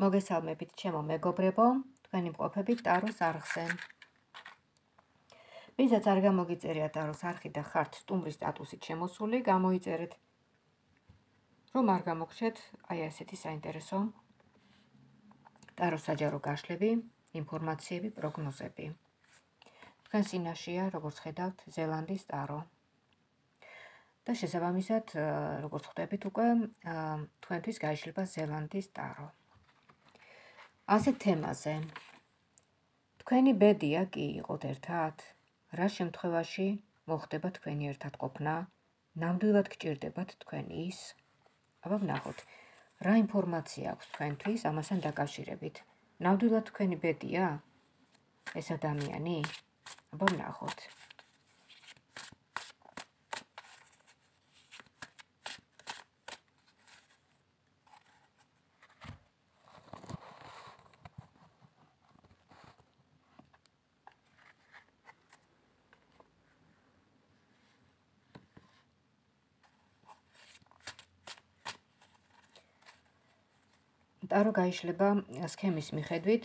მოგესალმებით ჩემო მეგობრებო, თქვენი მყოფებით ტაროს არხზე. ვისაც არ გამოგიწერია ტაროს არხი და ხართ სტუმრის სტატუსით შემოსული, გამოიწერეთ. რომ არ გამოგჩეთ, აი ასეთი საინტერესო ტაროს საჯარო გაშლები, ინფორმაციები, პროგნოზები. თქვენ სინაშია, როგორც ხედავთ, ზელანდის ტარო. და შესაბამისად, როგორც ხვდებით უკვე, თქვენთვის გაიშლება ზელანდის ტარო. ასეთ თემაზე. თქვენი ბედია კი იყოთ ერთად? რა შემთხვევაში მოხდება თქვენი ერთად ყოფნა? ნამდვილად გჭირდებათ თქვენ ის? აბა ვნახოთ. რა ინფორმაცია აქვს თქვენთვის ამასთან დაკავშირებით? ნამდვილად თქვენი ბედია? ეს ადამიანი? აბა ვნახოთ. ტარო გაიშლება სქემის მიხედვით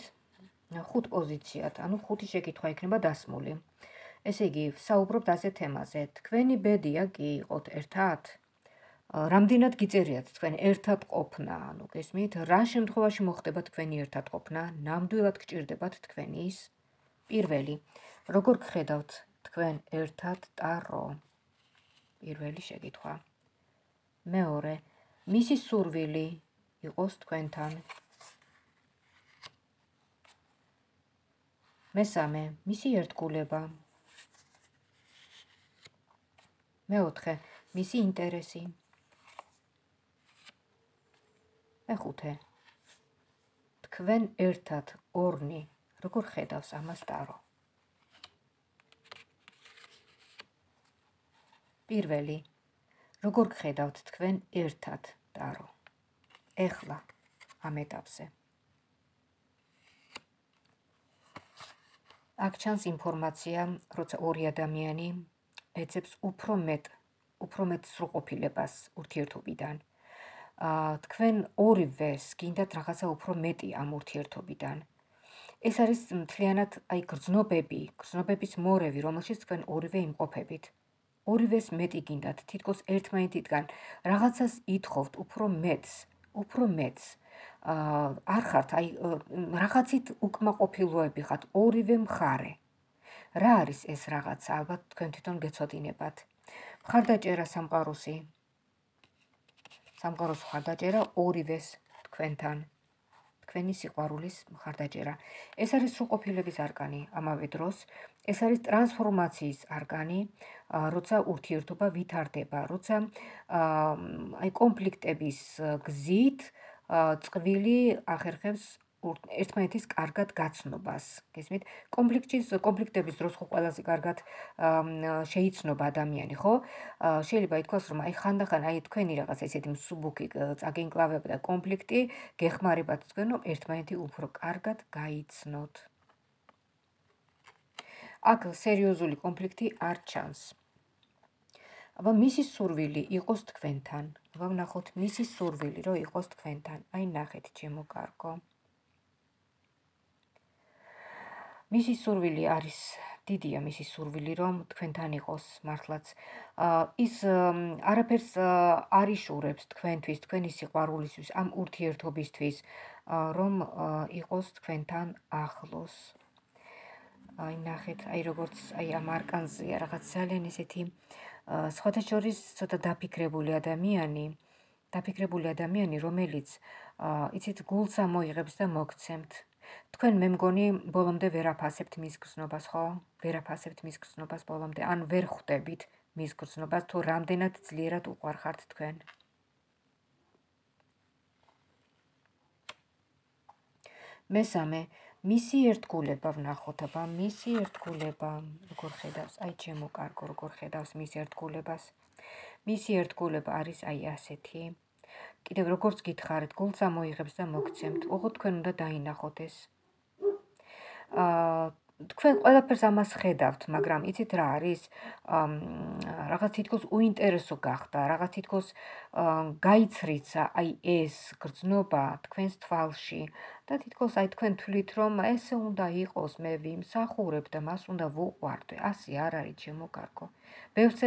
ხუთ პოზიციად, ანუ ხუთი შეკითხვა იქნება დასმული. ესე იგი, საუბრობთ ასე თემაზე. თქვენი ბედია კი იყოთ ერთად? რამდენად გიწერიათ თქვენ ერთად ყოფნა? ანუ გესმით, რა შემთხვევაში მოხდება თქვენი ერთად ყოფნა? ნამდვილად გჭირდებათ თქვენის პირველი. როგორ გხედავთ თქვენ ერთად ტარო? პირველი შეკითხვა. მეორე, მისი სურვილი იყოს თქვენთან. მესამე, მისი ერთგულება. მეოთხე, მისი ინტერესი. მეხუთე, თქვენ ერთად ორნი, როგორ ხედავს ამას დარო? პირველი, როგორ ხედავთ თქვენ ერთად დარო? ეხლა ამ ეტაპზე. აქ ჩანს ინფორმაცია, როცა ორი ადამიანი ეცებს უფრო მეტ, უფრო მეტ სრულყოფილებას ურთიერთობიდან. აა თქვენ ორივეს გინდათ რაღაცა უფრო მეტი ამ ურთიერთობიდან. ეს არის მთლიანად აი გრძნობები, გრძნობების მორევი, რომელშიც თქვენ ორივე იმყოფებით. ორივეს მეტი გინდათ, თითქოს ერთმანეთიდან რაღაცას ითხოვთ უფრო მეტს, უფრო მეც. არ ხართ აი რაღაცით უკმაყოფილოები ხართ ორივე მხარე. რა არის ეს რაღაცა? ალბათ თქვენ თვითონ გეცოდინებათ. მხარდაჭერა სამყაროსი. სამყაროს მხარდაჭერა ორივეს თქვენთან. თქვენი სიყვარულის მხარდაჭერა. ეს არის სრულყოფილების არკანი ამავე დროს ეს არის ტრანსფორმაციის არკანი როცა ურთიერთობა ვითარდება, როცა აი კონფლიქტების გზით წყვილი ახერხებს ერთმანეთის კარგად გაცნობას. გესმით? კონფლიქტის კონფლიქტების დროს ხო ყველაზე კარგად შეიცნობა ადამიანი, ხო? შეიძლება ითქვას, რომ აი ხანდახან აი თქვენი რაღაც ესეთი მსუბუქი წაგენკლავება და კონფლიქტი გეხმარებათ თქვენ, რომ ერთმანეთი უფრო კარგად გაიცნოთ. აქ სერიოზული კონფლიქტი არ ჩანს. აბა მისი სურვილი იყოს თქვენთან. აბა ნახოთ მისი სურვილი რომ იყოს თქვენთან. აი ნახეთ ჩემო კარგო. მისი სურვილი არის დიდია მისი სურვილი რომ თქვენთან იყოს მართლაც. ის არაფერს არიშურებს თქვენთვის, თქვენი სიყვარულისთვის, ამ ურთიერთობისთვის, რომ იყოს თქვენთან ახლოს. აი ნახეთ, აი როგორც აი ამ არკანზეა რაღაც ძალიან ესეთი სხვათა შორის ცოტა დაფიქრებული ადამიანი, დაფიქრებული ადამიანი, რომელიც იცით გულს ამოიღებს და მოგცემთ. თქვენ მე მგონი ბოლომდე ვერ აფასებთ მის გზნობას, ხო? ვერ აფასებთ მის გზნობას ბოლომდე, ან ვერ ხვდებით მის გზნობას, თუ რამდენად ძლიერად უყარხართ თქვენ. მესამე, მისი ერთგულება ვნახოთ, აბა, მისი ერთგულება, როგორ ხედავს, აი ჩემო კარგო, როგორ ხედავს მის ერთგულებას. მისი ერთგულება არის აი ასეთი. კიდევ როგორც გითხარით, გულს ამოიღებს და მოგცემთ. ოღონდ თქვენ უნდა დაინახოთ ეს. აა თქვენ ყველაფერს ამას ხედავთ, მაგრამ იცით რა არის? რაღაც თითქოს უინტერესო გახდა, რაღაც თითქოს გაიცრიცა აი ეს გრძნობა თქვენს თვალში და თითქოს აი თქვენ თვლით რომ ესე უნდა იყოს, მე ვიმსახურებ და მას უნდა ვუყვარდე. ასე არ არის, ჩემო კარგო. ბევრს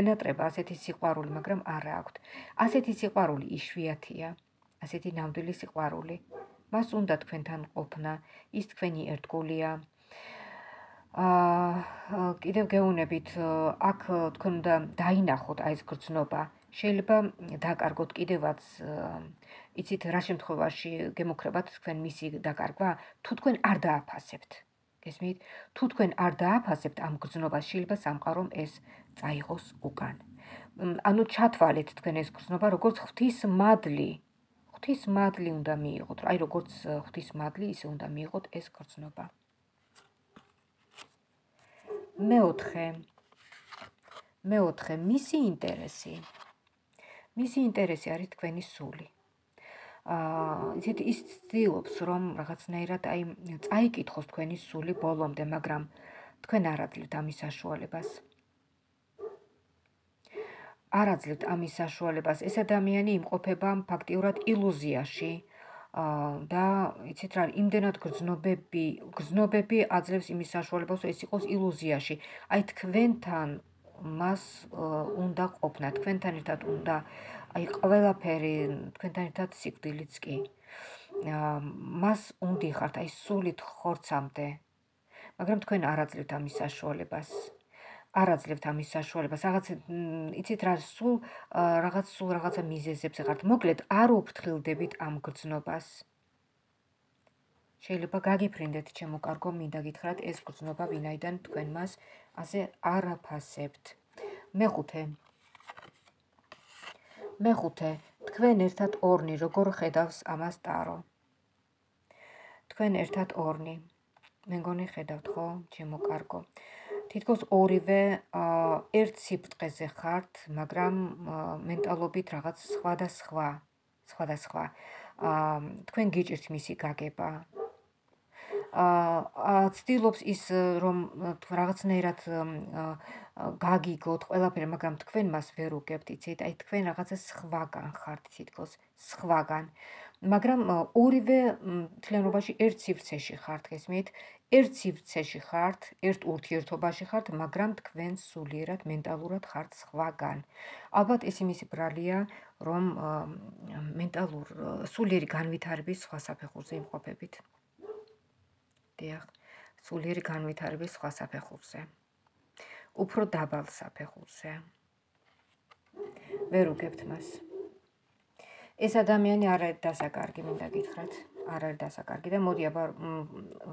ენატრება ასეთი სიყვარული, მაგრამ არა აქვთ. ასეთი სიყვარული იშვიათია. ასეთი ნამდვილი სიყვარული. მას უნდა თქვენთან ყოფნა, ის თქვენი ერთგულია. აა კიდევ გეუნებით, აქ თქვენ უნდა დაინახოთ აი ეს გრძნობა. შეიძლება დაკარგოთ კიდევაც იცით რა შემთხვევაში გემოქრებათ თქვენ მისი დაკარგვა, თუ თქვენ არ დააფასებთ. გესმით? თუ თქვენ არ დააფასებთ ამ გრძნობას, შეიძლება სამყარომ ეს წაიღოს უკან. ანუ ჩათვალეთ თქვენ ეს გრძნობა როგორც ღვთის მადლი. ღვთის მადლი უნდა მიიღოთ. აი როგორც ღვთის მადლი, ისე უნდა მიიღოთ ეს გრძნობა. მეოთხე. მეოთხე, მისი ინტერესი. მისი ინტერესი არის თქვენი სული. აა, ისეთ ის ცდილობს, რომ რაღაცნაირად აი წაიკითხოს თქვენი სული ბოლომდე, მაგრამ თქვენ არ აძლევთ ამის საშუალებას. არ აძლევთ ამის საშუალებას. ეს ადამიანი იმყოფება ფაქტიურად ილუზიაში და იცით რა, იმდენად გრძნობები, გრძნობები აძლევს იმის საშუალებას, რომ ეს იყოს ილუზიაში. აი თქვენთან მას უნდა ყოფნა, თქვენთან ერთად უნდა აი ყველაფერი თქვენთან ერთად სიკვდილიც კი. მას უნდა ხართ აი სულით ხორცამდე. მაგრამ თქვენ არ აძლევთ ამის საშუალებას. არ აძლევთ ამის საშუალებას. რაღაც იცით რა სულ რაღაც სულ რაღაცა მიზეზებს ხართ. მოკლედ არ უფრთხილდებით ამ გრძნობას. შეიძლება გაგიფრინდეთ ჩემო კარგო, მინდა გითხრათ ეს გრძნობა ვინაიდან თქვენ მას ასე არ აფასებთ. მეხუთე. მეხუთე, თქვენ ერთად ორნი როგორ ხედავს ამას ტარო? თქვენ ერთად ორნი. მე მგონი ხედავთ ხო, ჩემო კარგო. თითქოს ორივე ერთ სიფტყეზე ხართ, მაგრამ მენტალობით რაღაც სხვადასხვა, სხვადასხვა. აა თქვენ გიჭირთ მისი გაგება. აა ცდილობს ის რომ რაღაცნაირად გაგიგოთ ყველაფერი, მაგრამ თქვენ მას ვერ უგებთ, იცით? აი თქვენ რაღაცა სხვაგან ხართ თითქოს, სხვაგან. მაგრამ ორივე თლიანობაში ერთ სივრცეში ხართ, გესმით? ერთ სივრცეში ხართ, ერთ ურთიერთობაში ხართ, მაგრამ თქვენ სულიერად მენტალურად ხართ სხვაგან. ალბათ ეს იმისი ბრალია, რომ მენტალურ სულიერი განვითარების სხვა საფეხურზე იმყოფებით. დიახ, სულიერი განვითარების სხვა საფეხურზე. უფრო დაბალ საფეხურზე. ვერ უგებთ მას. ეს ადამიანი არ არის დასაკარგი, მინდა გითხრათ. არ არის დასაკარგი და მოდი აბა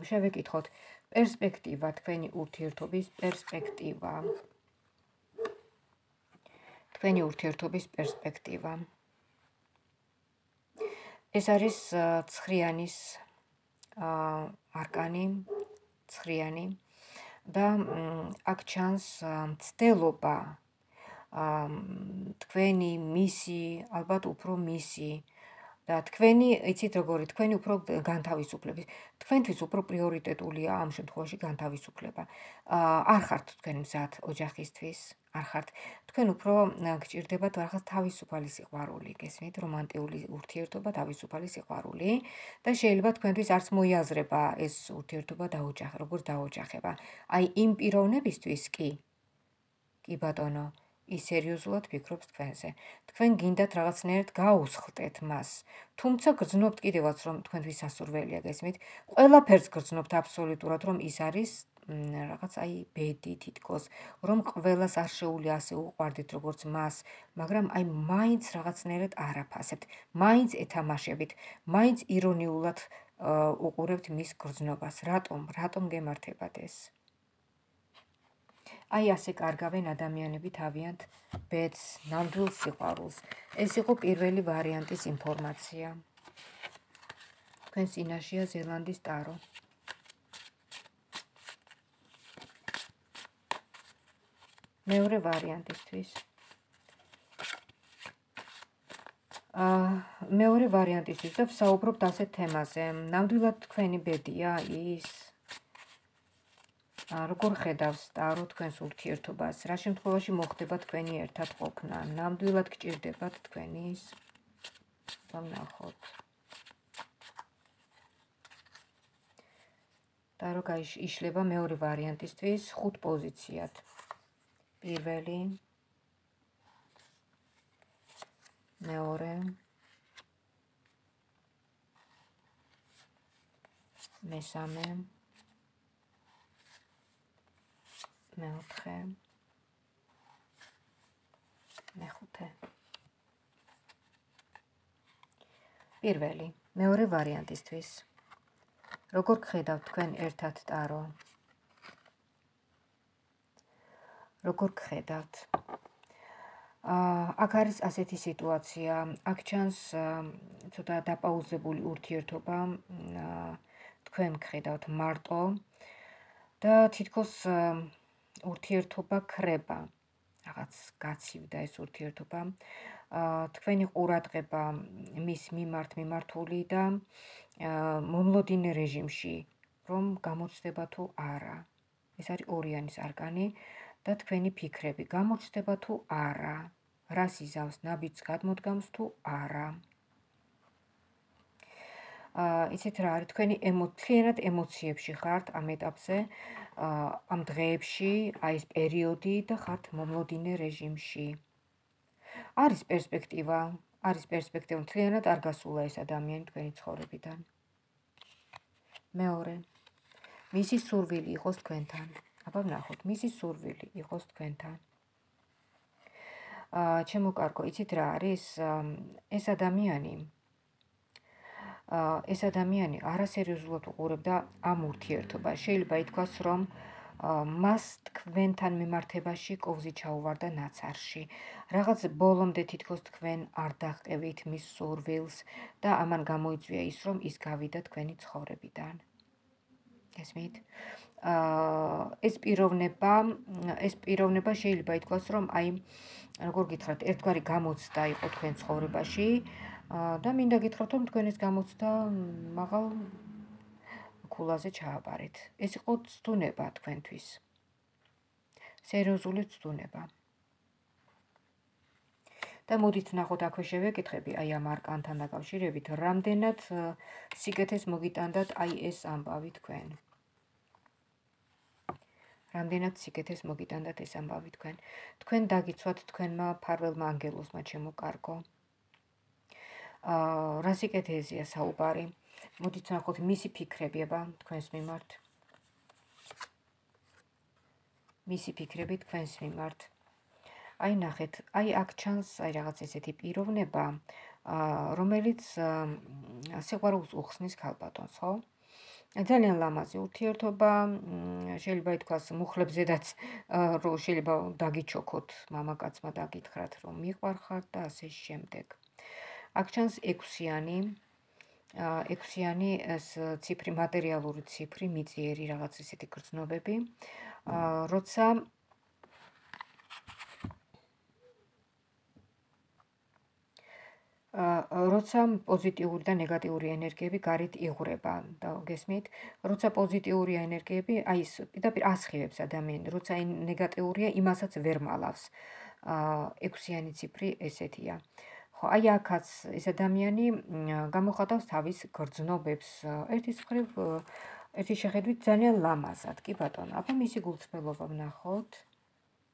შევეკითხოთ პერსპექტივა თქვენი ურთიერთობის პერსპექტივა თქვენი ურთიერთობის პერსპექტივა ეს არის ცხრიანის არკანი ცხრიანი და აქ ჩანს მცდელობა თქვენი მისი ალბათ უფრო მისი და თქვენი, იცით როგორი, თქვენი უფრო განთავისუფლების. თქვენთვის უფრო პრიორიტეტულია ამ შემთხვევაში განთავისუფლება. აა არ ხართ თქვენ მზად ოჯახისთვის, არ ხართ. თქვენ უფრო გჭირდებათ რაღაც თავისუფალი სიყვარული, გესმით, რომანტიული ურთიერთობა, თავისუფალი სიყვარული და შეიძლება თქვენთვის არც მოიაზრება ეს ურთიერთობა დაოჯახე, როგორ დაოჯახება. აი იმ პიროვნებისთვის კი კი ბატონო, ის სერიოზულად ფიქრობს თქვენზე. თქვენ გინდათ რაღაცნაირად გაუსხლტეთ მას. თუმცა გრძნობთ კიდევაც რომ თქვენთვის სასურველია გესმით. ყველაფერს გრძნობთ აბსოლუტურად რომ ის არის რაღაც აი ბედი თითქოს რომ ყველას არ შეუძლია ასე უყვარდით როგორც მას, მაგრამ აი მაინც რაღაცნაირად არაფასებთ. მაინც ეთამაშებით, მაინც ირონიულად უყურებთ მის გრძნობას. რატომ? რატომ გემართებათ ეს? აი ასე კარგავენ ადამიანები თავიანთ ბედს, ნამდვილ სიყვარულს. ეს იყო პირველი ვარიანტის ინფორმაცია. თქვენ წინაშეა ზელანდის ტარო. მეორე ვარიანტისთვის. აა მეორე ვარიანტისთვის და ვსაუბრობთ ასეთ თემაზე. ნამდვილად თქვენი ბედია ის როგორ ხედავს ტარო თქვენს ურთიერთობას? რა შემთხვევაში მოხდება თქვენი ერთად ყოფნა? ნამდვილად გჭირდებათ თქვენის? ვნახოთ. ტარო გაიშლება მეორე ვარიანტისთვის ხუთ პოზიციად. პირველი მეორე მესამე მეოთხე მეხუთე. პირველი მეორე ვარიანტისთვის. როგორ გხედავთ თქვენ ერთად ტარო როგორ გხედავთ აა აქ არის ასეთი სიტუაცია აქ ჩანს ცოტა დაპაუზებული ურთიერთობა თქვენ გხედავთ მარტო და თითქოს ურთიერთობა ქრება. რაღაც გაცივდა ეს ურთიერთობა. აა თქვენი ყურადღება მის მიმართ მიმართული და მომლოდინე რეჟიმში, რომ გამოჩნდება თუ არა. ეს არის ორიანის არკანი და თქვენი ფიქრები გამოჩნდება თუ არა. რას იზავს ნაბიჯს გადმოდგამს თუ არა. აა იცით რა არის თქვენი ემოციანად ემოციებში ხართ ამ ეტაპზე ამ დღეებში, აი ეს პერიოდი და ხართ მომლოდინე რეჟიმში. არის პერსპექტივა, არის პერსპექტივა, მთლიანად არ გასულა ეს ადამიანი თქვენი ცხოვრებიდან. მეორე. მისი სურვილი იყოს თქვენთან. აბა ვნახოთ, მისი სურვილი იყოს თქვენთან. აა, ჩემო კარგო, იცით რა არის? ეს ადამიანი ეს ადამიანი არასერიოზულად უყურებდა ამ ურთიერთობას. შეიძლება ითქვას, რომ მას თქვენთან მიმართებაში კოვზი ჩაუვარდა ნაცარში. რაღაც ბოლომდე თითქოს თქვენ არ დაღყევით მის სურვილს და ამან გამოიწვია ის, რომ ის გავიდა თქვენი ცხოვრებიდან. ესმით? ეს პიროვნება, ეს პიროვნება შეიძლება ითქვას, რომ აი როგორ გითხრათ, ერთგვარი გამოცდა იყო თქვენ ცხოვრებაში. და მინდა გითხრათ, რომ თქვენ ეს გამოცდა მაღალ ქულაზე ჩააბარეთ. ეს იყო ცდუნება თქვენთვის. სერიოზული ცდუნება. და მოდით ნახოთ აქვე შევეკითხები აი ამ არკანთან დაკავშირებით, რამდენად სიკეთეს მოგიტანდათ აი ეს ამბავი თქვენ. რამდენად სიკეთეს მოგიტანდათ ეს ამბავი თქვენ. თქვენ დაგიცვათ თქვენმა ფარველმა ანგელოზმა ჩემო კარგო. აა რა სიკეთეზეა საუბარი? მოდით ნახოთ მისი ფიქრები აბა თქვენს მიმართ. მისი ფიქრები თქვენს მიმართ. აი ნახეთ, აი აქ ჩანს აი რაღაც ესეთი პიროვნება, აა რომელიც სიყვარულს უხსნის ქალბატონს, ხო? ძალიან ლამაზი ურთიერთობა, შეიძლება ითქვას მუხლებზედაც რო შეიძლება დაგიჩოქოთ მამაკაცმა დაგითხრათ რომ მიყვარხარ და ასე შემდეგ. აქ ჩანს 6-იანი აა 6-იანი ეს ციფრი მატერიალური ციფრი მიწიერი რაღაც ისეთი გრძნობები აა როცა როცა პოზიტიური და ნეგატიური ენერგიები გარეთ იღვრება და გესმით როცა პოზიტიური ენერგიები აი ეს პირდაპირ ასხივებს ადამიანს როცა ნეგატიურია იმასაც ვერ მალავს აა 6-იანი ციფრი ესეთია ხო, აი აქაც ეს ადამიანი გამოხატავს თავის გრძნობებს. ერთის მხრივ ერთი შეხედვით ძალიან ლამაზად, კი ბატონო. აბა მისი გულწრფელობა ვნახოთ.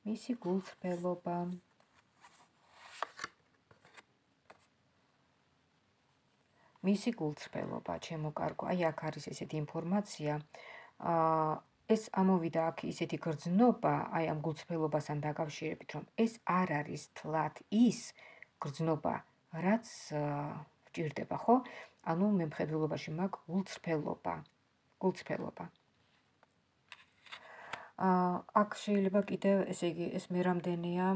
მისი გულწრფელობა. მისი გულწრფელობა, ჩემო კარგო. აი აქ არის ესეთი ინფორმაცია. აა ეს ამოვიდა აქ ისეთი გრძნობა, აი ამ გულწრფელობასთან დაკავშირებით, რომ ეს არ არის თლათ ის, გრძნობა, რაც ვჭირდება, ხო? ანუ მე მხედველობაში მაგ გულწრფელობა. გულწრფელობა. აა აქ შეიძლება კიდევ ესე იგი ეს მე რამდენია?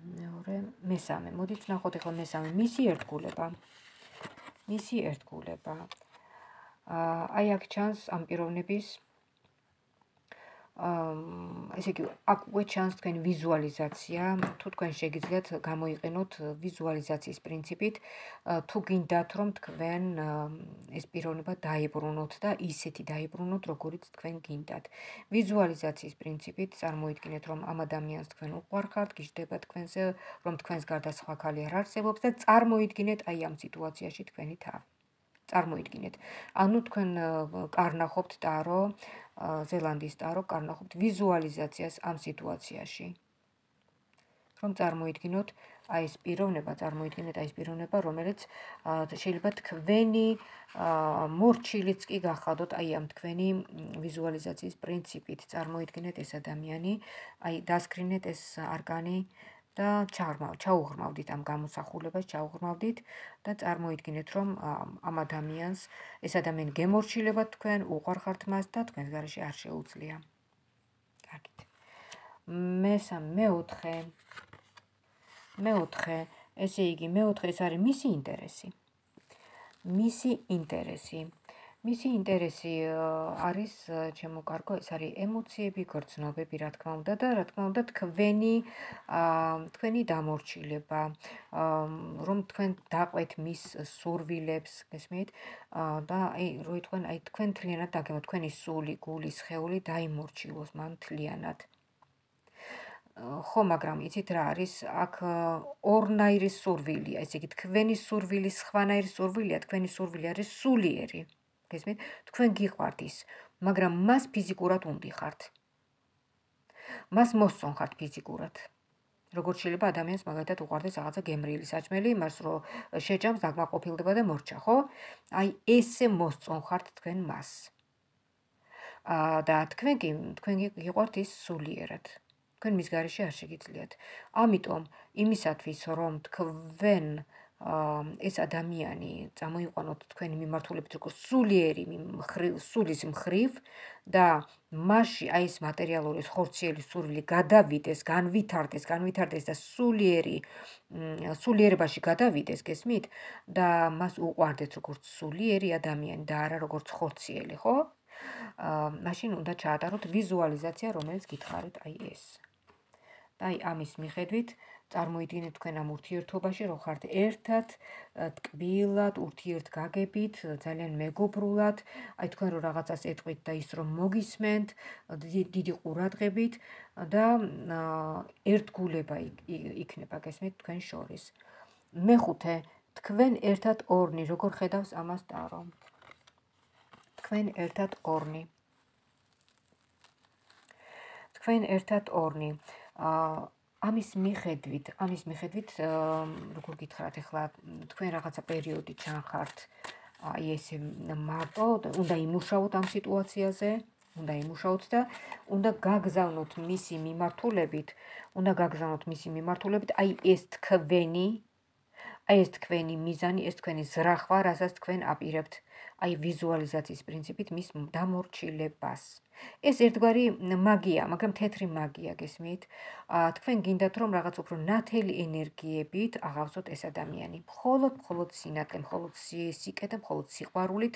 მეორე, მესამე. მოდით ნახოთ ახლა მესამე. მისი ერთგულება. მისი ერთგულება. აი აქ ჩანს ამ პიროვნების ესე იგი, აქ უკვე ჩანს თქვენი ვიზუალიზაცია, თუ თქვენ შეგიძლიათ გამოიყენოთ ვიზუალიზაციის პრინციპით, თუ გინდათ რომ თქვენ ეს პიროვნება დაიბრუნოთ და ისეთი დაიბრუნოთ, როგორიც თქვენ გინდათ. ვიზუალიზაციის პრინციპით წარმოიდგინეთ, რომ ამ ადამიანს თქვენ უყვარხართ, გიждდება თქვენზე, რომ თქვენს გარდა სხვა ხალი არ არსებობს და წარმოიდგინეთ აი ამ სიტუაციაში თქვენი თავი. წარმოიდგინეთ. ანუ თქვენ კარნახობთ ტარო, ზელანდიის ტარო კარნახობთ ვიზუალიზაციას ამ სიტუაციაში. რომ წარმოიდგინოთ აი ეს პიროვნება, წარმოიდგინეთ აი ეს პიროვნება, რომელიც შეიძლება თქვენი მორჩილიც კი გახადოთ აი ამ თქვენი ვიზუალიზაციის პრინციპით. წარმოიდგინეთ ეს ადამიანი, აი დასკრინეთ ეს არგანი და ჩარმავ, ჩაუღრმავდით ამ გამოსახულებას, ჩაუღრმავდით და წარმოიდგინეთ, რომ ამ ადამიანს ეს ადამიანი გემორჩილება თქვენ, უყარხართ მას და თქვენს გარეშე არ შეუძლია. კარგით. მესამე, მეოთხე. მეოთხე, ესე იგი, მეოთხე ეს არის მისი ინტერესი. მისი ინტერესი. მისი ინტერესი არის ჩემო კარგო, ეს არის ემოციები, გრძნობები, რა თქმა უნდა და რა თქმა უნდა თქვენი თქვენი დამორჩილება, რომ თქვენ დაყვეთ მის სურვილებს, გესმით? და აი, როი თქვენ აი თქვენ თლიანად დაგემოთ თქვენი სული, გული, სხეული დაიმორჩილოს მან თლიანად. ხო, მაგრამ იცით რა არის? აქ ორნაირი სურვილია, ესე იგი თქვენი სურვილი სხვანაირი სურვილია, თქვენი სურვილი არის სულიერი. გესმით? თქვენ გიყვართ ის, მაგრამ მას ფიზიკურად უნდიხართ. მას მოსწონხართ ფიზიკურად. როგორც შეიძლება ადამიანს მაგათად უყარდეს რაღაცა გემრიელი საჭმელი, მას რო შეჭამს დაგმაყოფილდება და მორჩა, ხო? აი ესე მოსწონხართ თქვენ მას. აა და თქვენ კი თქვენ გიყვართ ის სულიერად. თქვენ მის garaშე არ შეგიძლიათ. ამიტომ იმისათვის რომ თქვენ ეს ადამიანი წამოიყვანოთ თქვენი მიმართულებით როგორც სულიერი მხრივ სულის მხრივ და მასში აი ეს მატერიალური ხორციელი სურვილი გადავიდეს, განვითარდეს, განვითარდეს და სულიერი სულიერებაში გადავიდეს, გესმით? და მას უყვარდეთ როგორც სულიერი ადამიანი და არა როგორც ხორციელი, ხო? აა მაშინ უნდა ჩაატაროთ ვიზუალიზაცია, რომელიც გითხარით აი ეს. და აი ამის მიხედვით წარმოიდგინეთ თქვენ ამ ურთიერთობაში, რომ ხართ ერთად, ტკბილად, ურთიერთგაგებით, ძალიან მეგობრულად, აი თქვენ რო რაღაცას ეტყვით და ის რომ მოგისმენთ, დიდი ყურადღებით და ერთგულება იქნება გესმით თქვენ შორის. მეხუთე, თქვენ ერთად ორნი, როგორ ხედავს ამას ტარო? თქვენ ერთად ორნი. თქვენ ერთად ორნი. აა ამის მიხედვით, ამის მიხედვით, როგორ გითხრათ, ახლა თქვენ რაღაცა პერიოდი ჩანხართ აი ესე მარტო, უნდა იმუშაოთ ამ სიტუაციაზე, უნდა იმუშაოთ და უნდა გაგზავნოთ მისი მიმართულებით, უნდა გაგზავნოთ მისი მიმართულებით აი ეს თქვენი აი ეს თქვენი მიზანი, ეს თქვენი ზრახვა, რასაც თქვენ აპირებთ აი ვიზუალიზაციის პრინციპით მის დამორჩილებას. ეს ერთგვარი მაგია, მაგრამ თეთრი მაგია გესმით? თქვენ გინდათ რომ რაღაც უფრო ნათელი ენერგიებით აღავსოთ ეს ადამიანი. მხოლოდ მხოლოდ სინათლე, მხოლოდ სიკე და მხოლოდ სიყვარულით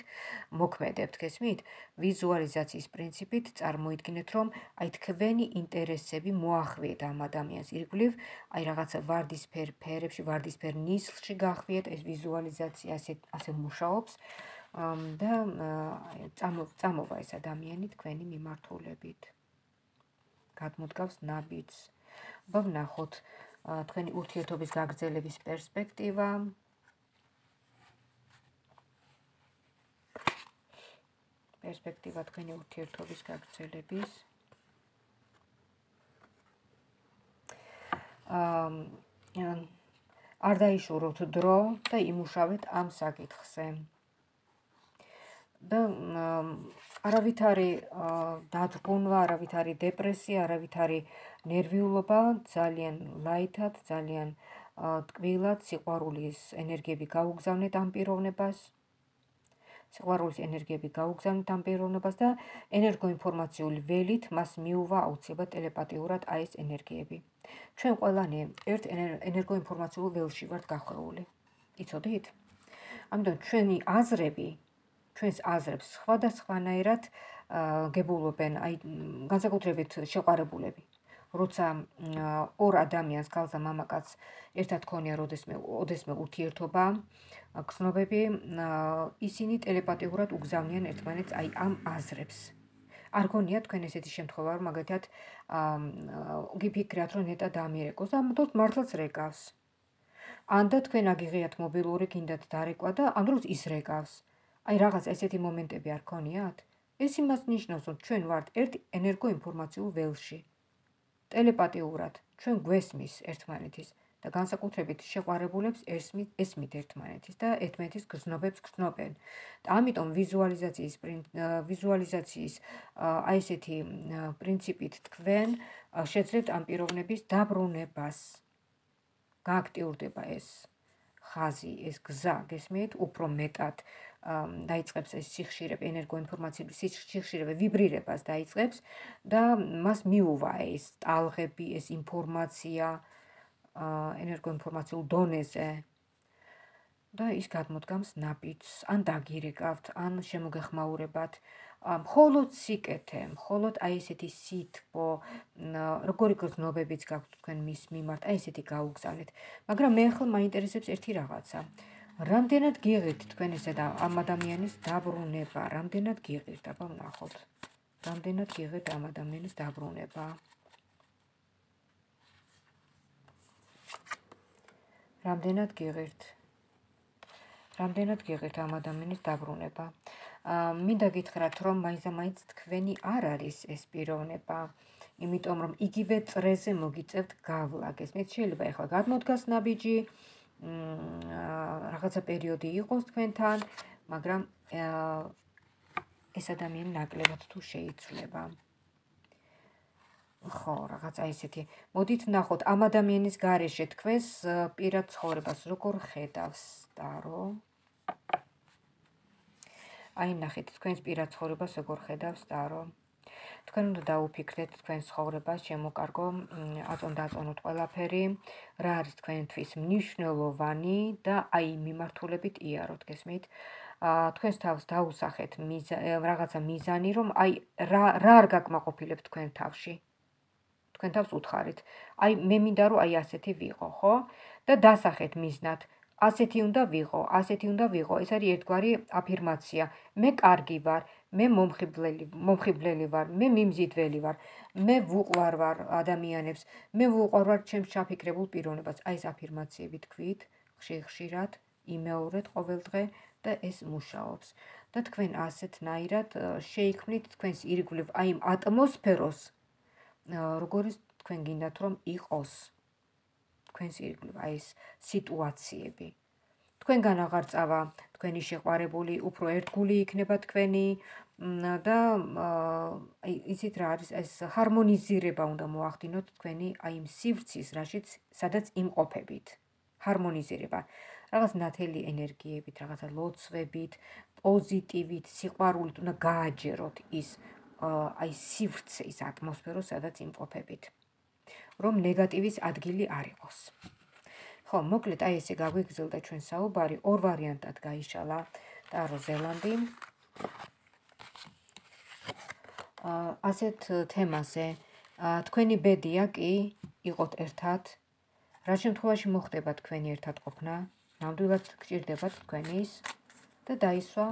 მოქმედებთ, გესმით? ვიზუალიზაციის პრინციპით წარმოიდგინეთ რომ აი თქვენი ინტერესები მოახვიეთ ამ ადამიანს ირგვლივ, აი რაღაცა ვარდისფერ ფერებში, ვარდისფერ ნისლში გახვიეთ ეს ვიზუალიზაცია ასე ასე მუშაობს. და წამოვა ეს ადამიანი თქვენი მიმართულებით. გადმოდგავს ნაბიჯს. ვნახოთ თქვენი ურთიერთობის გაგრძელების პერსპექტივა. პერსპექტივა თქვენი ურთიერთობის გაგრძელების. აა არ დაიშუროთ დრო და იმუშავეთ ამ საკითხზე. და არავითარი დადგუნვა, არავითარი დეპრესია, არავითარი ნერვიულობა, ძალიან ლაითად, ძალიან ტკბილად სიყვარულის ენერგიები გაუგზავნეთ ამ პიროვნებას. სიყვარულის ენერგიები გაუგზავნეთ ამ პიროვნებას და ენერგოინფორმაციული ველით მას მიუვა აუცილებლად ტელეპათიურად აი ეს ენერგიები. ჩვენ ყველანი ერთ ენერგოინფორმაციულ ველში ვართ გახვეული. იცოდით? ამიტომ ჩვენი აზრები ჩვენს აზრებს. სხვადასხვანაირად გებულობენ აი განსაკუთრებით შეყარებულები როცა ორ ადამიანს ქალსა მამაკაც ერთად ქონია როდესმე ოდესმე ურთიერთობა გზნობები ისინი ტელეპათიურად უგზავნიან ერთმანეთს აი ამ აზრებს. არ გონია თქვენ ესეთი შემთხვევა რომ მაგათად გიფიქრათ რომ ნეტა დაამიერეკოს და ამიტომ მართლაც რეკავს. ან და თქვენ აგიღიათ მობილური კიდათ დარეკვა და ამ დროს ის რეკავს აი რაღაც ესეთი მომენტები არ ქონიათ ეს იმას ნიშნავს რომ ჩვენ ვართ ერთ ენერგოინფორმაციულ ველში ტელეპათიურად ჩვენ გვესმის ერთმანეთის და განსაკუთრებით შეყვარებულებს ესმით ესმით ერთმანეთის და ერთმანეთის გრძნობებს გრძნობენ. და ამიტომ ვიზუალიზაციის ვიზუალიზაციის აი ესეთი პრინციპით თქვენ შეძლებთ ამ პიროვნების დაბრუნებას. გააქტიურდება ეს ხაზი, ეს გზა, გესმით, უფრო მეტად დაიწყებს ეს სიხშირე ენერგოინფორმაციების სიხშირე ვიბრირებას დაიწყებს და მას მიუვა ეს ტალღები, ეს ინფორმაცია ენერგოინფორმაციულ დონეზე და ის გადმოდგამს ნაბიჯს, ან დაგირეკავთ, ან შემოგეხმაურებათ. მხოლოდ სიკეთე, მხოლოდ აი ესეთი სითბო, როგორი გზნობებიც გაქვთ თქვენ მის მიმართ, აი ესეთი გაუგზავნეთ. მაგრამ მე ახლა მაინტერესებს ერთი რაღაცა. რამდენად გიღირთ თქვენ ესე და ამ ადამიანის დაბრუნება, რამდენად გიღირთ, აბა ვნახოთ. რამდენად გიღირთ ამ ადამიანის დაბრუნება? რამდენად გიღირთ? რამდენად გიღირთ ამ ადამიანის დაბრუნება? მინდა გითხრათ, რომ მაინც-მაინც თქვენი არ არის ეს პიროვნება. იმიტომ რომ იგივე წრეზე მოგიწევთ გავლა, გესმით? შეიძლება ახლა გადმოდგას ნაბიჯი, რაღაცა პერიოდი იყოს თქვენთან, მაგრამ ეს ადამიანი ნაკლებად თუ შეიცვლება. ხო, რაღაცა ისეთი. მოდით ნახოთ ამ ადამიანის გარეშე თქვენს პირად ცხოვრებას როგორ ხედავს სტარო. აი ნახეთ თქვენს პირად ცხოვრებას როგორ ხედავს სტარო. თქვენ უნდა დაუფიქრეთ თქვენ ცხოვრებას, შემოკარგო, აწონ-დაწონოთ ყველაფერი, რა არის თქვენთვის მნიშვნელოვანი და აი მიმართულებით იაროთ, გესმით? აა თქვენს თავს დაუსახეთ რაღაცა მიზანი, რომ აი რა რა არ გაკმაყოფილებთ თქვენ თავში. თქვენ თავს უთხარით. აი მე მინდა რომ აი ასეთი ვიყო, ხო? და დასახეთ მიზნად. ასეთი უნდა ვიყო, ასეთი უნდა ვიყო. ეს არის ერთგვარი აფირმაცია. მე კარგი ვარ, მე მომხიბლელი მომხიბლელი ვარ, მე მიმზიდველი ვარ, მე ვუყვარ ვარ ადამიანებს, მე ვუყვარ ვარ ჩემს ჩაფიქრებულ პიროვნებას. აი ეს აფირმაციები თქვით, ხშირ-ხშირად იმეორეთ ყოველდღე და ეს მუშაობს. და თქვენ ასეთნაირად შეიქმნით თქვენს ირგვლივ აი ამ ატმოსფეროს, როგორც თქვენ გინდათ რომ იყოს თქვენს ირგვლივ აი ეს სიტუაციები. თქვენგან აღარ წავა თქვენი შეყვარებული, უფრო ერთგული იქნება თქვენი და აი იცით რა არის ეს ჰარმონიზირება უნდა მოახდინოთ თქვენი აი იმ სივრცის რაშიც სადაც იმყოფებით. ჰარმონიზირება. რაღაც ნათელი ენერგიებით რაღაცა ლოცვებით პოზიტივით სიყვარულით უნდა გააჯეროთ ის აი სივრცე ის ატმოსფერო სადაც იმყოფებით რომ ნეგატივის ადგილი არ იყოს. ხო მოკლედ აი ესე გაგვიგზელდა ჩვენ საუბარი ორ ვარიანტად გაიშალა ტარო ზელანდი. ასეთ თემაზე. თქვენი ბედია კი იყოთ ერთად. რა შემთხვევაში მოხდება თქვენი ერთად ყოფნა? ნამდვილად გჭირდებათ თქვენის და დაისვა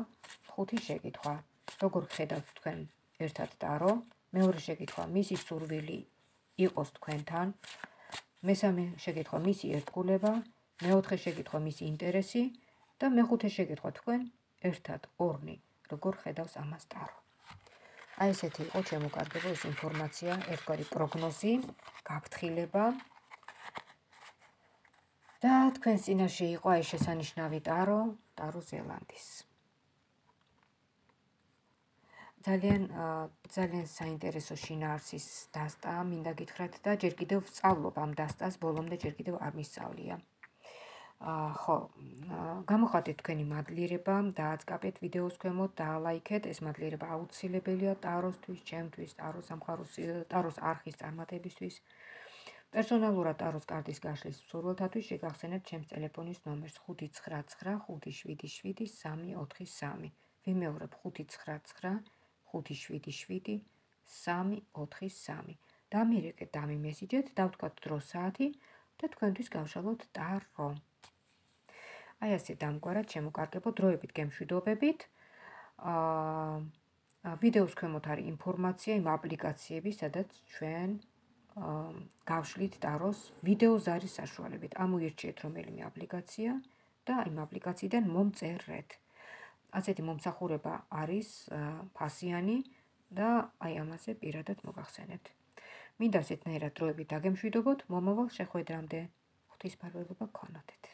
ხუთი შეკითხვა. როგორ ხედავთ თქვენ ერთად დარო მეორე შეკითხვა მისი სურვილი იყოს თქვენთან მესამე შეკითხვა მისი ერთგულება მეოთხე შეკითხვა მისი ინტერესი და მეხუთე შეკითხვა თქვენ ერთად ორნი როგორ ხედავს ამას დარო აი ესეთი იყო შემოკარგება ეს ინფორმაცია, ერთგვარი პროგნოზი, გაფრთხილება. და თქვენ წინაშე იყო აი შესანიშნავი ტარო, ტარო ზელანდის. ძალიან ძალიან საინტერესო შინაარსის დასტა, მინდა გითხრათ და ჯერ კიდევ ვსწავლობ ამ დასტას, ბოლომდე ჯერ კიდევ არ მისწავლია. ხო, გამოხატეთ თქვენი მადლიერება, დააწყაპეთ ვიდეოს ქვემოთ, დაალაიქეთ, ეს მადლიერება აუცილებელია ტაროსთვის, ჩემთვის, ტაროს სამხაროს, ტაროს არხის წარმატებისთვის. პერსონალურად ტაროს კარტის გაშლის მსურველთათვის შეგახსენებთ ჩემს ტელეფონის ნომერს 599577343. ვიმეორებ 599 577 343. დამირეკეთ, დამიმესიჯეთ, დავთქვათ დრო საათი და თქვენთვის გავშალოთ ტარო. აი ასე დამგვარად შემოკარგებო დროებით გემშვიდობებით. აა ვიდეოს ქვემოთ არის ინფორმაცია იმ აპლიკაციების, სადაც ჩვენ გავშლით ტაროს ვიდეო ზარის საშუალებით. ამოირჩიეთ რომელიმე აპლიკაცია და იმ აპლიკაციიდან მომწერეთ. ასეთი მომსახურება არის ფასიანი და აი ამაზე პირადად მოგახსენებთ. მინდა ასეთნაირად დროებით დაგემშვიდობოთ, მომავალ შეხვედრამდე. ღვთისმფარველობა გქონოდეთ.